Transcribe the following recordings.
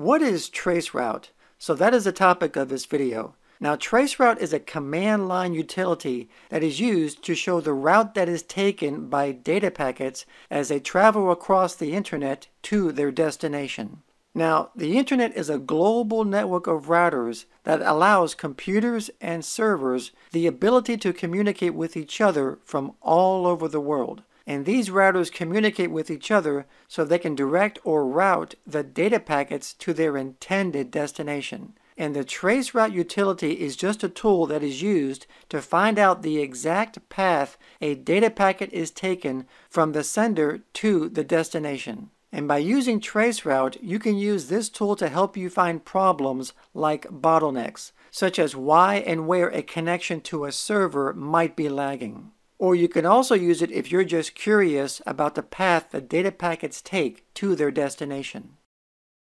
What is traceroute? So that is the topic of this video. Now traceroute is a command line utility that is used to show the route that is taken by data packets as they travel across the internet to their destination. Now, the internet is a global network of routers that allows computers and servers the ability to communicate with each other from all over the world. And these routers communicate with each other so they can direct or route the data packets to their intended destination. And the traceroute utility is just a tool that is used to find out the exact path a data packet is taken from the sender to the destination. And by using traceroute, you can use this tool to help you find problems like bottlenecks, such as why and where a connection to a server might be lagging. Or you can also use it if you're just curious about the path the data packets take to their destination.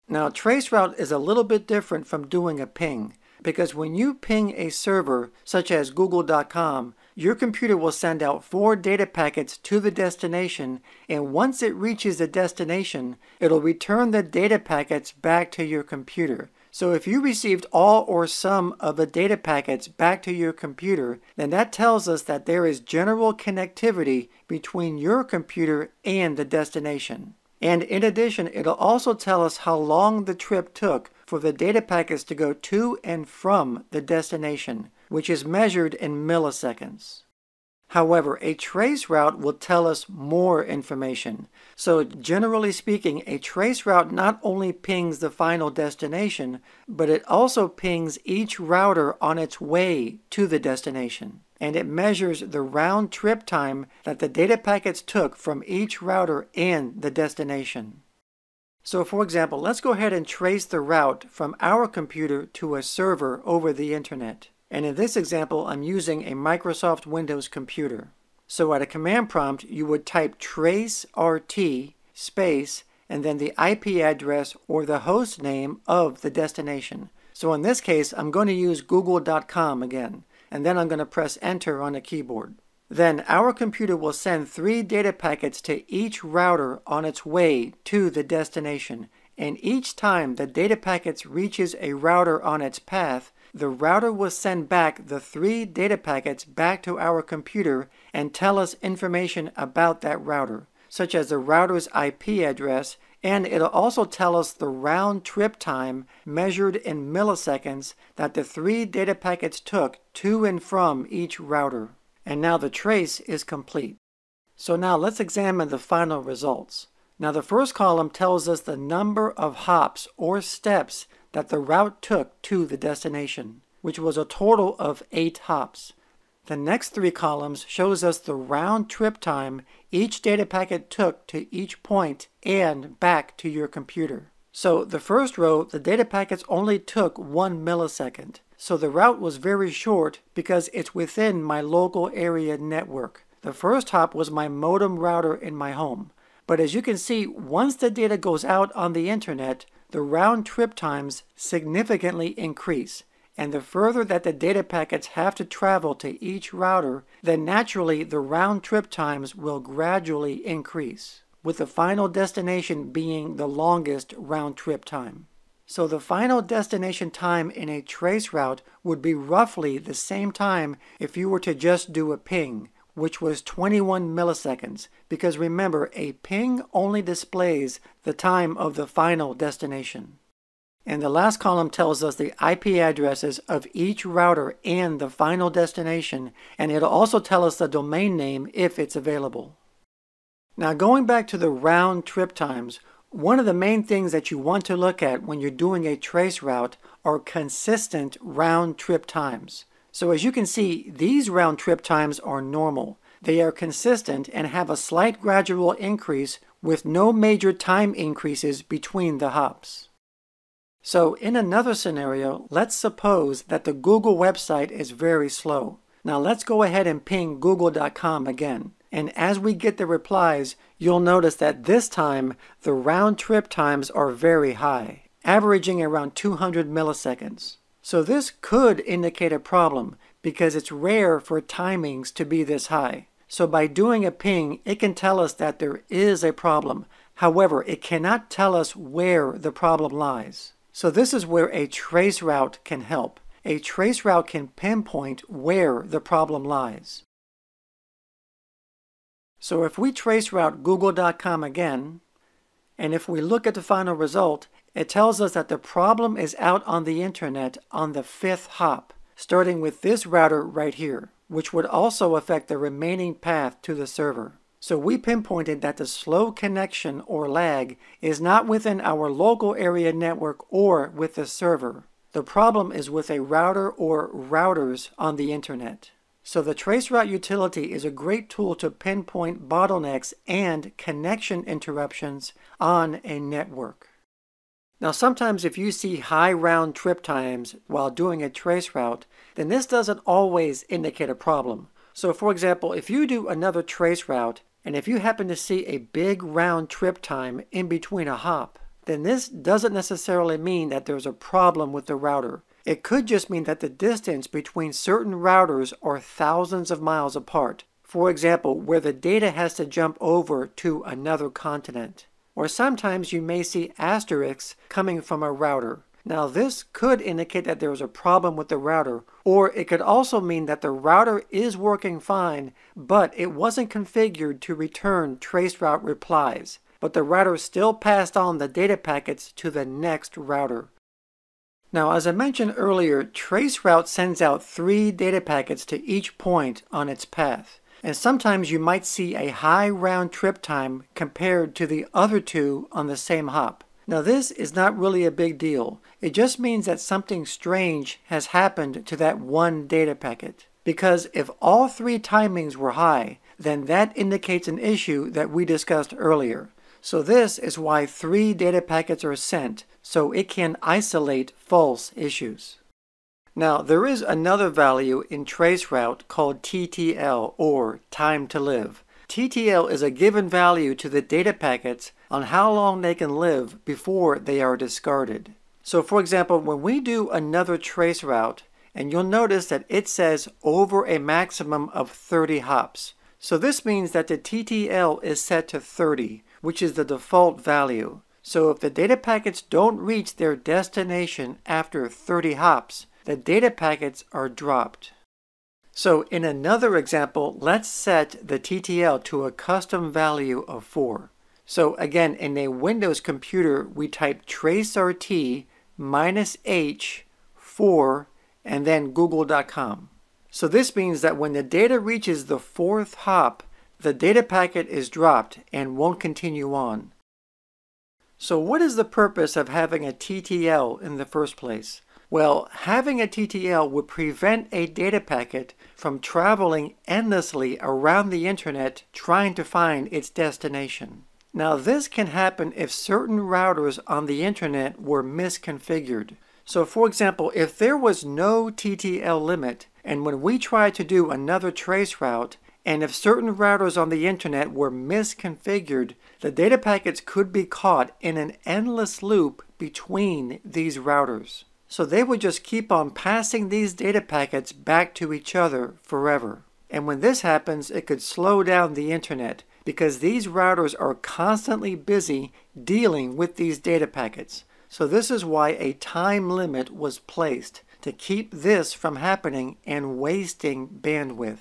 Now, traceroute is a little bit different from doing a ping, because when you ping a server, such as google.com, your computer will send out four data packets to the destination, and once it reaches the destination, it'll return the data packets back to your computer. So if you received all or some of the data packets back to your computer, then that tells us that there is general connectivity between your computer and the destination. And in addition, it'll also tell us how long the trip took for the data packets to go to and from the destination, which is measured in milliseconds. However, a trace route will tell us more information. So generally speaking, a trace route not only pings the final destination, but it also pings each router on its way to the destination. And it measures the round trip time that the data packets took from each router and the destination. So for example, let's go ahead and trace the route from our computer to a server over the internet. And in this example, I'm using a Microsoft Windows computer. So at a command prompt, you would type trace RT space and then the IP address or the host name of the destination. So in this case, I'm going to use google.com again, and then I'm going to press enter on the keyboard. Then our computer will send three data packets to each router on its way to the destination. And each time the data packets reaches a router on its path, the router will send back the three data packets back to our computer and tell us information about that router, such as the router's IP address, and it'll also tell us the round trip time measured in milliseconds that the three data packets took to and from each router. And now the trace is complete. So now let's examine the final results. Now the first column tells us the number of hops or steps that the route took to the destination, which was a total of 8 hops. The next three columns shows us the round trip time each data packet took to each point and back to your computer. So the first row, the data packets only took 1 millisecond. So the route was very short because it's within my local area network. The first hop was my modem router in my home. But as you can see, once the data goes out on the internet, the round trip times significantly increase. And the further that the data packets have to travel to each router, then naturally the round trip times will gradually increase, with the final destination being the longest round trip time. So the final destination time in a trace route would be roughly the same time if you were to just do a ping, which was 21 milliseconds, because remember, a ping only displays the time of the final destination. And the last column tells us the IP addresses of each router and the final destination, and it'll also tell us the domain name if it's available. Now going back to the round trip times, one of the main things that you want to look at when you're doing a trace route are consistent round trip times. So as you can see, these round trip times are normal. They are consistent and have a slight gradual increase with no major time increases between the hops. So in another scenario, let's suppose that the Google website is very slow. Now let's go ahead and ping google.com again. And as we get the replies, you'll notice that this time the round trip times are very high, averaging around 200 milliseconds. So this could indicate a problem because it's rare for timings to be this high. So by doing a ping, it can tell us that there is a problem. However, it cannot tell us where the problem lies. So this is where a trace route can help. A trace route can pinpoint where the problem lies. So if we traceroute google.com again, and if we look at the final result, it tells us that the problem is out on the internet on the fifth hop, starting with this router right here, which would also affect the remaining path to the server. So we pinpointed that the slow connection or lag is not within our local area network or with the server. The problem is with a router or routers on the internet. So the traceroute utility is a great tool to pinpoint bottlenecks and connection interruptions on a network. Now sometimes if you see high round trip times while doing a trace route, then this doesn't always indicate a problem. So for example, if you do another trace route, and if you happen to see a big round trip time in between a hop, then this doesn't necessarily mean that there's a problem with the router. It could just mean that the distance between certain routers are thousands of miles apart. For example, where the data has to jump over to another continent or sometimes you may see asterisks coming from a router. Now this could indicate that there is a problem with the router, or it could also mean that the router is working fine, but it wasn't configured to return traceroute replies, but the router still passed on the data packets to the next router. Now, as I mentioned earlier, traceroute sends out three data packets to each point on its path and sometimes you might see a high round trip time compared to the other two on the same hop. Now this is not really a big deal. It just means that something strange has happened to that one data packet. Because if all three timings were high, then that indicates an issue that we discussed earlier. So this is why three data packets are sent, so it can isolate false issues. Now, there is another value in traceroute called TTL, or time to live. TTL is a given value to the data packets on how long they can live before they are discarded. So for example, when we do another traceroute, and you'll notice that it says over a maximum of 30 hops. So this means that the TTL is set to 30, which is the default value. So if the data packets don't reach their destination after 30 hops, the data packets are dropped. So in another example, let's set the TTL to a custom value of 4. So again, in a Windows computer, we type traceRT minus H 4 and then google.com. So this means that when the data reaches the fourth hop, the data packet is dropped and won't continue on. So what is the purpose of having a TTL in the first place? Well, having a TTL would prevent a data packet from traveling endlessly around the internet trying to find its destination. Now this can happen if certain routers on the internet were misconfigured. So for example, if there was no TTL limit, and when we try to do another trace route, and if certain routers on the internet were misconfigured, the data packets could be caught in an endless loop between these routers. So they would just keep on passing these data packets back to each other forever. And when this happens, it could slow down the internet because these routers are constantly busy dealing with these data packets. So this is why a time limit was placed to keep this from happening and wasting bandwidth.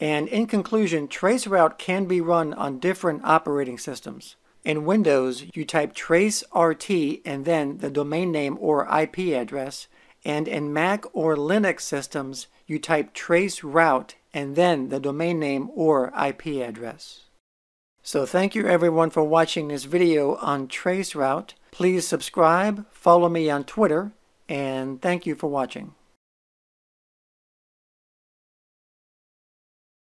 And in conclusion, traceroute can be run on different operating systems. In Windows, you type trace RT and then the domain name or IP address. And in Mac or Linux systems, you type trace route and then the domain name or IP address. So thank you everyone for watching this video on traceroute. Please subscribe, follow me on Twitter, and thank you for watching.